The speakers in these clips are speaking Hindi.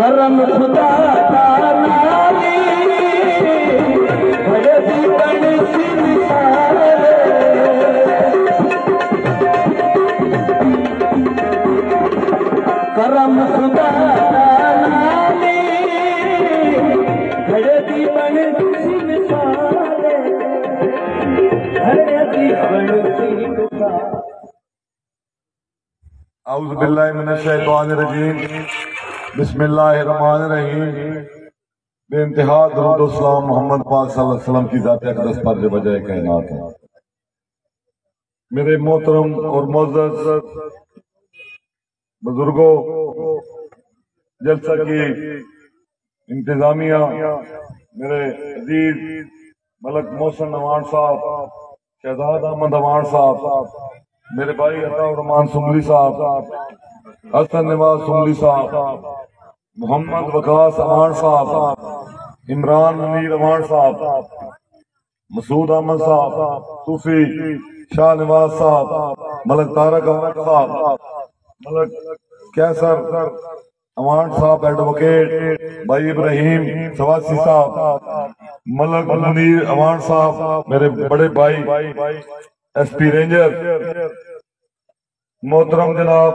करम खुदा दा नाली भगती बण सिंसार करम खुदा दा नाली भगती बण सिंसार भगती बण सिंसार अऊज़ बिल्लाहि मिनश शैतानिर रजीम। मोहम्मद की बजाय मेरे मोहतरम और बुज़ुर्गों, जलसा की इंतजामिया, मेरे अज़ीज़ मलक मोहसन नवान साहब, शहजाद अहमद अवान साहब, मेरे भाई अता रहमान सुमली साहब हसन नवाज़ सुमली साहब, मोहम्मद वकास अवान साहब, इमरान मुनीर अवान साहब, मसूद अहमद साहब, सूफी शाह नवाज़ साहब, मलक तारक अहमद साहब, मलक कैसर अवान साहब एडवोकेट भाई इब्राहिम सवासी साहब, मलक मुनीर अवान साहब, मेरे बड़े भाई, एसपी रेंजर मोहतरम जनाब,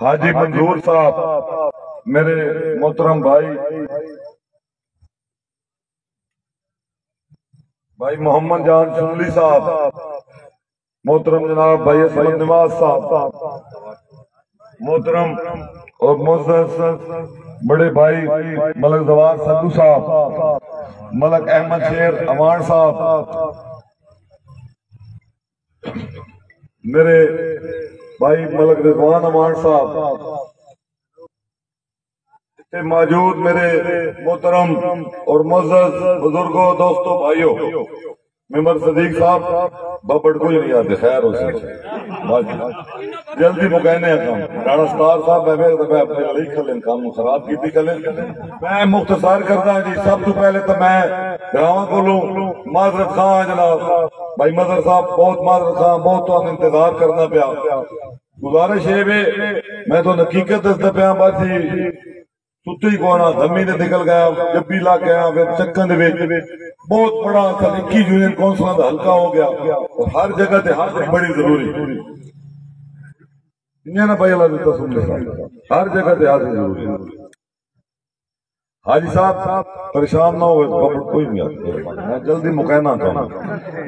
हाजी मंजूर साहब, मेरे मोहतरम भाई। भाई मोहम्मद जान सुमली साहब, मोहतरम जनाब भाई असमत नवाज़ साहब, मोहतरम और बड़े भाई मलक जवार सद्दू साहब, मलक अहमद शेर अवान साहब, मेरे भाई मलक रिजवान अमान साहब। मौजूद मेरे मोहतरम और मजद बुजुर्गो दोस्तों भाइयों। मेमर सदीक साहब बबड़ को ही नहीं आते, खैर हो जल्दी मुकैने काम। राणा स्टार साहब, मैं मैं मैं अपने लड़ी खले काम खराब की खले मैं मुख्तसार करदा जी, सब तो पहले तो मैं ग्रावा कोलों, माजरत खान जनाब। भाई मदर साहब, बहुत माजरत खान बहुत तो इंतज़ार करना पिया। गुजारिश है मैं तो हकीकत दसदा पिया बासी ने निकल गया जब्बी ला गया, फिर बहुत बड़ा इक्की यूनियन हल्का हो गया। और हर जगह ते हाजिरी बड़ी ज़रूरी। इन्हें ना भाई सुन ले हर जगह ते हाजिरी ज़रूरी। हाजी साहब, परेशान ना हो कोई नहीं मैं जल्दी मुकैना चाहूँ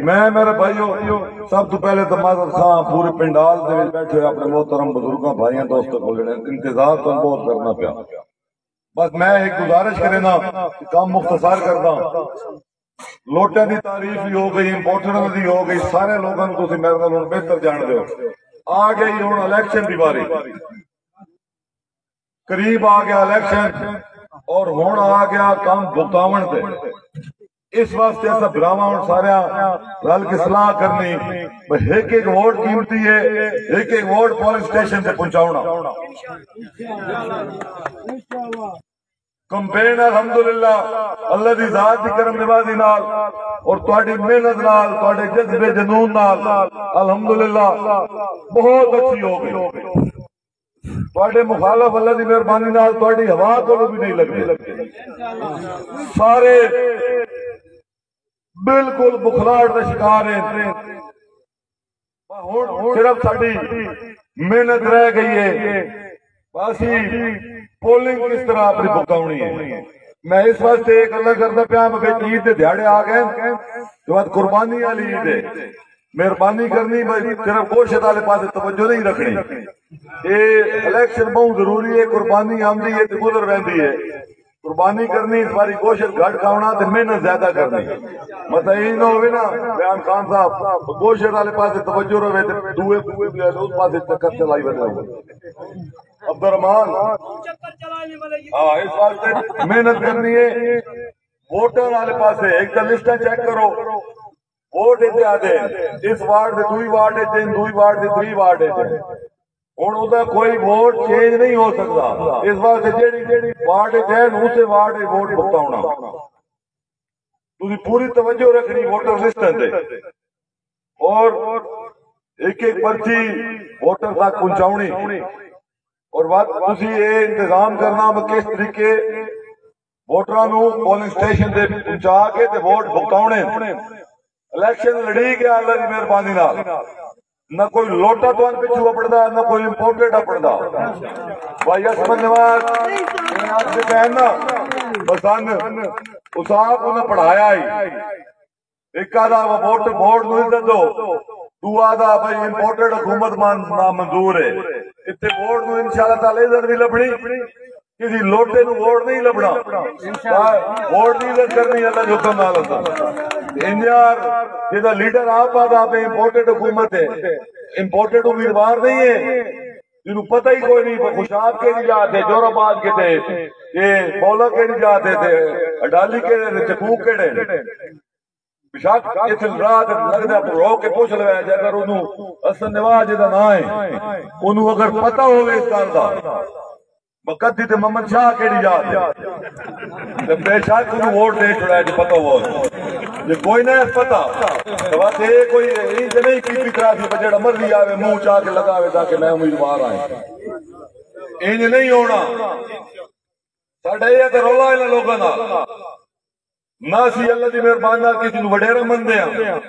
मैं, मेरे भाइयों, सब तो पहले तो माजर खां पूरे पिंडाल बैठे अपने मोहतरम बुज़ुर्गों, भाइयों, दोस्तों को इंतज़ार तो बहुत करना पिया। बस मैं एक गुजारिश करे ना काम मुख्तसार करदा लोटे की तारीफ़ भी हो गई इंपोर्टेंट की हो गई, सारे लोगों मेरे को बेहतर जान दो आ गई हूँ इलेक्शन की बारी। करीब आ गया इलेक्शन और हूँ आ गया काम भुगतावन इस वास्ते सब ड्रामा उन सारे रल के सलाह करनी। एक एक वोट कीमती है, एक एक वोट पुलिस स्टेशन से पहुंचाना कंपेन अलहमदुल्ला अल्लाह की जात की कर्म निवाजी नाल, और थोड़ी मेहनत नाल थोड़े जज्बे जनून नाल अलहमदुल्ला बहुत अच्छी हो गई। मुखालफ अल्ला की मेहरबानी हवा को भी नहीं लगती सारे ਬਿਲਕੁਲ ਬੁਖਲਾੜ ਦੇ ਸ਼ਿਕਾਰ ਹੈ ਹੁਣ ਸਿਰਫ ਸਾਡੀ ਮਿਹਨਤ ਰਹਿ ਗਈ ਹੈ ਅਸੀਂ पोलिंग किस तरह अपनी भुगतावनी है मैं इस वास्ते गल करता पाया मैं ईद के दिहाड़े आ गए तो बाद कुर्बानी वाली ईद है मेहरबानी करनी भाई सिर्फ गोशत वाले पास तवज्जो नहीं रखनी ये इलेक्शन बहुत जरूरी है कुर्बानी आमदी है तो गुजर रही है कुर्बानी करनी, इस बारी गोशत घट खाना मेहनत ज़्यादा करनी। मतलब ना, बयान खान साहब गोशत वाले पास तवज्जो रहे दुए उस पास चक्कर चलाई बताओ अब्दुलरमान हाँ इस वास्ते मेहनत करनी है। वोटर वाले पास एक तो लिस्ट चेक करो। वोट इतने आते इस वार्ड से दुई वार्ड इतने दुई वार्ड से त्री वार्ड इतने ਹੁਣ ਉਹਦਾ ਕੋਈ ਵੋਟ ਚੇਂਜ ਨਹੀਂ ਹੋ ਸਕਦਾ ਇਸ ਵਾਸਤੇ ਜਿਹੜੀ ਜਿਹੜੀ ਵਾਰਡ ਹੈ ਉਸੇ ਵਾਰਡ ਦੇ ਵੋਟ ਭੁਗਤਾਉਣਾ ਤੁਸੀਂ ਪੂਰੀ ਤਵੱਜੋ ਰੱਖਣੀ ਵੋਟਰ ਲਿਸਟਾਂ ਤੇ ਔਰ ਇੱਕ ਇੱਕ ਪਰਚੀ ਵੋਟਰ ਤੱਕ ਪਹੁੰਚਾਉਣੀ ਔਰ ਬਾਤ ਤੁਸੀਂ ਇਹ ਇੰਤਜ਼ਾਮ ਕਰਨਾ ਵੀ ਕਿਸ ਤਰੀਕੇ ਵੋਟਰਾਂ ਨੂੰ ਪੋਲਿੰਗ ਸਟੇਸ਼ਨ ਤੇ ਪਹੁੰਚਾ ਕੇ ਤੇ ਵੋਟ ਭੁਗਤਾਉਣੇ ਇਲੈਕਸ਼ਨ ਲੜੀ ਗਿਆ ਅੱਲਾ ਦੀ ਮਿਹਰਬਾਨੀ ਨਾਲ न कोई लोटा तो दुकान पे पड़ता न कोई इम्पोर्टेड पड़ता। भाई असमन नवाज़ कहना बसन उसाफ उन्हें पढ़ाया ही। एक वोट वोट नहीं तो दो। दूआ दा भाई इम्पोर्टेड हुकूमत ना मंजूर है। इतने वोट न इंशाल्लाह ताला इधर भी लभनी। किसी लोटे नु नहीं लभना। वोट नहीं करनी अल्लाह जो नाल एनजीआर जिधर तो लीडर आप आप इम्पोर्टेड हुकूमत है। इम्पोर्टेड उम्मीदवार नहीं है। जिन पता ही कोई नहीं खुशाब के नहीं जाते, जोराबाद के थे। ये के नहीं जाते थे, अडाली के चकूक रो के पूछ पता तो बेशक वोट दे छड़ा पता हो ਉਹਨੂੰ ਵੋਟ ਦੇ ਛੜਾਇਆ ਜੇ ਪਤਾ ਹੋਵੇ ਜੇ ਕੋਈ ਨਾ ਪਤਾ ਤਾਂ ਬਸ ਇਹ ਕੋਈ ਇਹ ਜੇ ਨਹੀਂ ਪੀਪੀ ਕਰਾ ਸੀ ਜਿਹੜਾ ਮਰਜ਼ੀ ਆਵੇ ਮੂੰਹ ਚਾ ਕੇ ਲਗਾਵੇ ਤਾਂ ਕਿ ਮੈਂ ਉਮੀਦਵਾਰ ਆਏ ਇੰਜ ਨਹੀਂ ਹੋਣਾ ਸਾਡੇ ਇਹ ਤਾਂ ਰੌਲਾ ਇਹਨਾਂ ਲੋਕਾਂ ਦਾ ਨਾ ਅਸੀਂ ਅੱਲਾ ਦੀ ਮਿਹਰਬਾਨੀ ਨਾਲ ਕਿਸੇ ਨੂੰ ਵਡੇਰਾ ਮੰਨਦੇ ਆ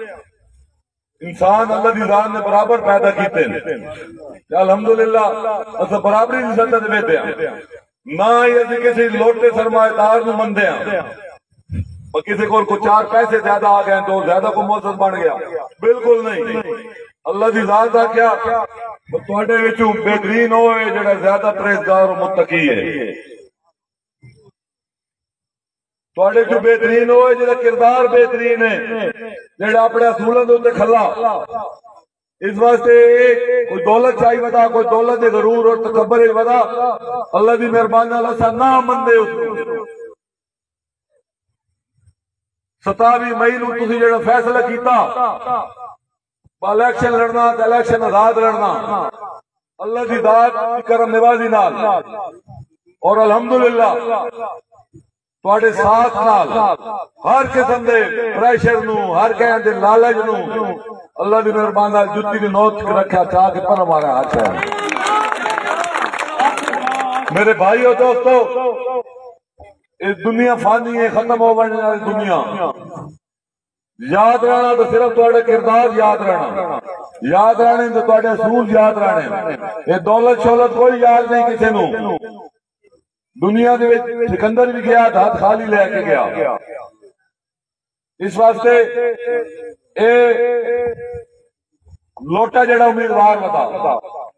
ਇਨਸਾਨ ਅੱਲਾ ਦੀ ਜ਼ਾਤ ਨੇ ਬਰਾਬਰ ਪੈਦਾ ਕੀਤੇ ਨੇ ਤੇ ਅਲਹਮਦੁਲਿਲਾ ਅਸੀਂ ਬਰਾਬਰੀ ਦੀ ਸੱਤਾ ਦੇ ਵਿੱਚ ਆ ਨਾ ਹੀ ਅਸੀਂ ਕਿਸੇ और किसी को और कुछ चार पैसे ज़्यादा आ गए तो ज़्यादा को मौसम बन गया। बिल्कुल नहीं। अल्लाह की जात का क्या? थोड़े तो बेहतरीन हो जो ज़्यादा परहेजगार और मुतकी है। थोड़े तो बेहतरीन हो किरदार बेहतरीन है जेड़ा अपने असूलों के उत्ते खला इस वास्ते कोई दौलत चाहिए बता कोई दौलत ज़रूर और तकबर बता अल्लाह की मेहरबानी अल्लाह ना मन दे ਜਿਹੜਾ ਫੈਸਲਾ ਕੀਤਾ ਇਲੈਕਸ਼ਨ ਲੜਨਾ ਤੇ ਇਲੈਕਸ਼ਨ ਆਜ਼ਾਦ ਲੜਨਾ ਅੱਲਾ ਦੀ ਦਾਤ ਦੀ ਕਰਮ ਨਿਵਾਜ਼ੀ ਨਾਲ ਔਰ ਅਲਹਮਦੁਲਿਲਾ ਤੁਹਾਡੇ ਸਾਥ ਨਾਲ ਹਰ ਕਿਸਮ ਦੇ ਪ੍ਰੈਸ਼ਰ ਨੂੰ ਹਰ ਕਹਿਣ ਦੇ ਲਾਲਚ ਨੂੰ ਅੱਲਾ ਦੀ ਮਿਹਰਬਾਨੀ ਨਾਲ ਜੁੱਤੀ ਦੀ ਨੋਚ ਕੇ ਰੱਖਿਆ ਚਾਹ ਕੇ ਪਰ ਮਾਰਾ ਹੱਥ ਹੈ मेरे भाइयों दोस्तों ये दुनिया फानी है खत्म हो बने वाली दुनिया। याद रहना तो सिर्फ़ थोड़े किरदार याद रहना। याद रहने तो थोड़े असूल याद रहने। ये दौलत शौलत कोई याद नहीं किसी नु। दुनिया के सिकंदर भी गया हाथ खाली लेके गया। इस वास्ते ए लोटा जड़ा उम्मीदवार बता।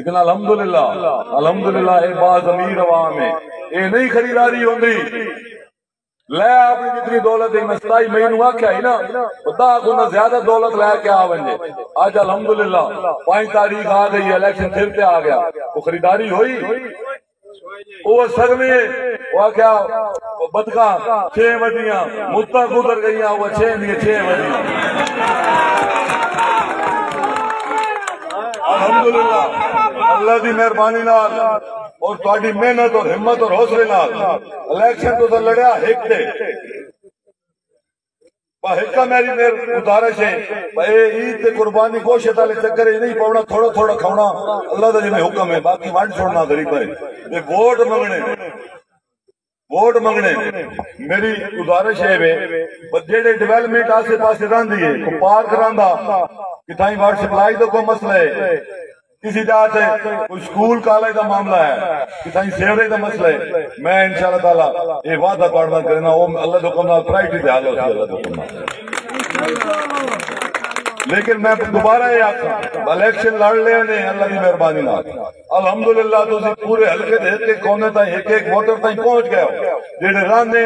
लेकिन अलहमदुल्ला अलहमदुल्ला बाज अमीर अवाम है, ये नहीं खरीदारी होंगी। लै अपनी जितनी दौलत है सताई मई ना गुना ज़्यादा दौलत लैके अज अलहमदुल्ला पाँच तारीख आ गई इलेक्शन फिर आ गया। वो खरीदारी हुई? वो बदका, छे वजिया मुद्दा गुजर गई छे छे वजिया ਅਲਹਮਦੁਲਿਲਾ ਅੱਲਾ ਦੀ ਮਿਹਰਬਾਨੀ ਨਾਲ ਔਰ ਤੁਹਾਡੀ ਮਿਹਨਤ ਔਰ ਹਿੰਮਤ ਔਰ ਹੌਸਲੇ ਨਾਲ ਇਲੈਕਸ਼ਨ ਤੋਂ ਤਾਂ ਲੜਿਆ ਹਿੱਕ ਤੇ हिक्का मेरी मेरी गुजारिश है भाई ईद ते कुर्बानी गोशत वाले चक्कर नहीं पाना थोड़ा थोड़ा खाना अल्लाह का जिम्मे हुक्म है बाकी वंड छोड़ना गरीब है ये वोट मंगने वोट मंगने। मेरी गुजारिश है जेडे डेवलपमेंट आसे पासे रही है को पार्क रहा कि वाटर सप्लाई का कोई मसला है। किसी जात है कोई स्कूल कॉलेज का मामला है। कि सेवरे का मसला है। मैं इंशाल्लाह ताला ये वादा पढ़ना करना वो अल्लाह हुक्म प्रायोरिटी हाल है अल्लाह नाल। लेकिन मैं दोबारा ये आखा इलेक्शन लड़ ले ने अल्लाह की मेहरबानी नाल। अल्हम्दुलिल्लाह, तुसी पूरे हल्के दे एक कोने ताई एक एक वोटर ताई पहुँच हो, जेड़े रांदे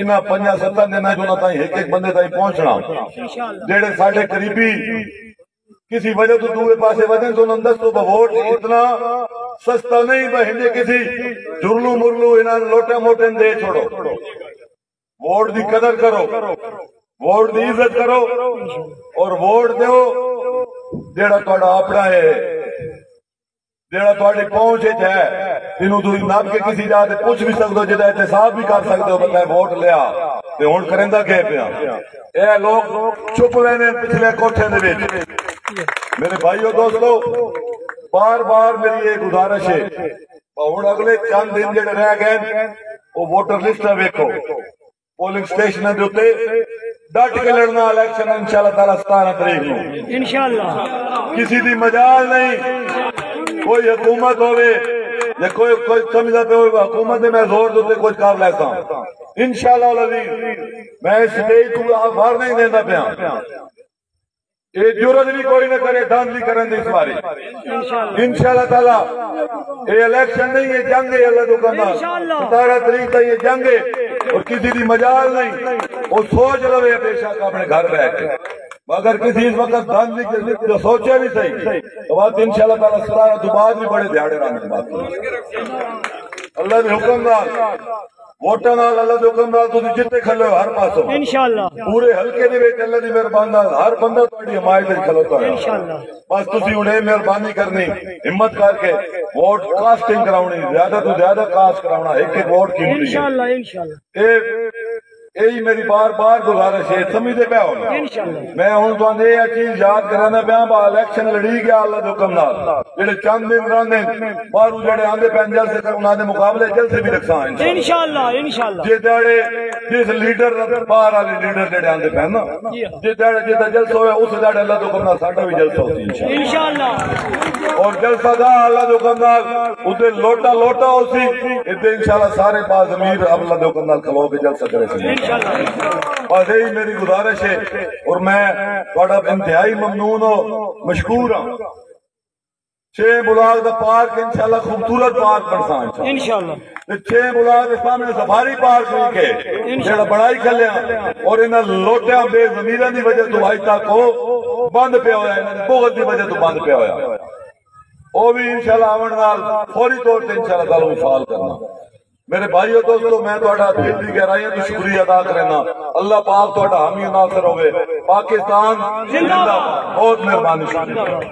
इन्हां पंजा सत्तां दिनां चों ताई एक एक बंदे ताई पहुँचना। जेड़े साडे करीबी किसी वजह तो दूसरे पासे वज़न तो नंदस तो वोट इतना सस्ता नहीं बहिंदे किसी जुरलू मुरलू इन्हें लोटे मोटे दे छोड़ो। वोट की कदर करो। वोट की इज़्ज़त करो। और वोट दो थोड़ा अपना है जेड़ा पहुँच है तुम के किसी जा पुछ भी सकते हो एहतसाब भी कर सकते हो, बंदा वोट लिया हुन करेंदा क्या पिया? ये लोग चुप लेने पिछले कोठे मेरे भाइयों दोस्तों बार बार मेरी ये गुजारिश है। हुन अगले चंद दिन जेड़े रह गए वो वोटर लिस्ट वेखो। पोलिंग स्टेशन के डट के लड़ना इलेक्शन इंशाल्लाह ताला सतारह तरीक ਨੂੰ इंशाल्लाह। किसी दी मजाल नहीं। कोई हुकूमत होवे या कोई कोई समझदा पे होवे हुकूमत ने मैं ज़ोर कुछ कर लेता इंशाल्लाह अज़ीज़ मैं इस स्टेज को आभार नहीं देता पिया। ये ज़रूरत भी कोई ना करे करन दी इस बारी। इंशाल्लाह। ताला ये इलेक्शन नहीं ये जंग है अल्लाह दुकानदार सतारह तरीक ये जंग है। और किसी की मजाल नहीं। वो सोच लवे बेशक अपने घर रह के। मगर किसी इस वक्त धन सोचे भी सही। तो बात इंशाल्लाह ताला सतारह तो बाद भी बड़े दिहाड़े रंग बात अल्लाह के हुक्म ਵੋਟਾਂ ਨਾਲ ਅੱਲਾ ਦੇ ਹੁਕਮ ਨਾਲ ਤੁਸੀਂ ਜਿੱਤੇ ਖਲੋ ਹਰ ਪਾਸੋਂ ਇਨਸ਼ਾਅੱਲਾ ਪੂਰੇ ਹਲਕੇ ਦੇ ਵਿੱਚ ਅੱਲਾ ਦੀ ਮਿਹਰਬਾਨੀ ਨਾਲ ਹਰ ਬੰਦਾ ਤੁਹਾਡੀ ਹਮਾਇਤ ਵਿੱਚ ਖਲੋਤਾ ਹੈ ਇਨਸ਼ਾਅੱਲਾ ਬਸ ਤੁਸੀਂ ਉਹਨੇ ਮਿਹਰਬਾਨੀ ਕਰਨੀ ਹਿੰਮਤ ਕਰਕੇ ਵੋਟ ਕਾਸਟਿੰਗ ਕਰਾਉਣੀ ਜ਼ਿਆਦਾ ਤੋਂ ਜ਼ਿਆਦਾ ਕਾਸਟ ਕਰਾਉਣਾ ਇੱਕ ਇੱਕ ਵੋਟ ਕੀਮਤੀ ਇਨਸ਼ਾਅੱਲਾ ਇਨਸ਼ਾਅੱਲਾ ਇਹ यही मेरी बार बार गुजारिश है समझते पे हो मैं हूँ तो यह चीज़ याद कराना पाया बा इलेक्शन लड़ी गया अल्लाह के हुक्म जेडे चंद दिन रहने बारू जेडे आंदे पैन जलसे तक उन्होंने मुकाबले जलसे भी रखा जे दड़े जिस लीडर बार वाले लीडर जेडे आते पैन ना जे दड़े जिदा जलसा हो उस दड़े अल्लाह के हुक्म साडा भी जलसा होती और जलसा दा अल्लाह के हुक्म उसे लोटा लोटा होसी इते इंशाल्लाह सारे पास अमीर अल्लाह के हुक्म खलो के जलसा करे बस यही मेरी गुजारिश है और मैं थोड़ा इंतहाई ममनून हो मशहूर हाँ। छे बुलाग दा पार्क इंशाल्लाह खूबसूरत पार्क बनसा इंशाल्लाह। ते छे बुलाग दे सामने सफारी पार्क के जेड़ा बड़ाई खलिया और इन्हां लोटिया बेजमीरां दी वजह तो अज तक वो बंद पिया होया भुगत दी वजह तो बंद पिया होया। वो भी इंशाल्लाह आवन फौरी तौर इंशाल्लाह ताला विशाल करना। मेरे भाइयों, दोस्तों, मैं थोड़ा दिल की गहराइयों तो शुक्रिया अदा करना। अल्लाह पाक थोड़ा हामी नासर होवे। पाकिस्तान बहुत मेहरबानी।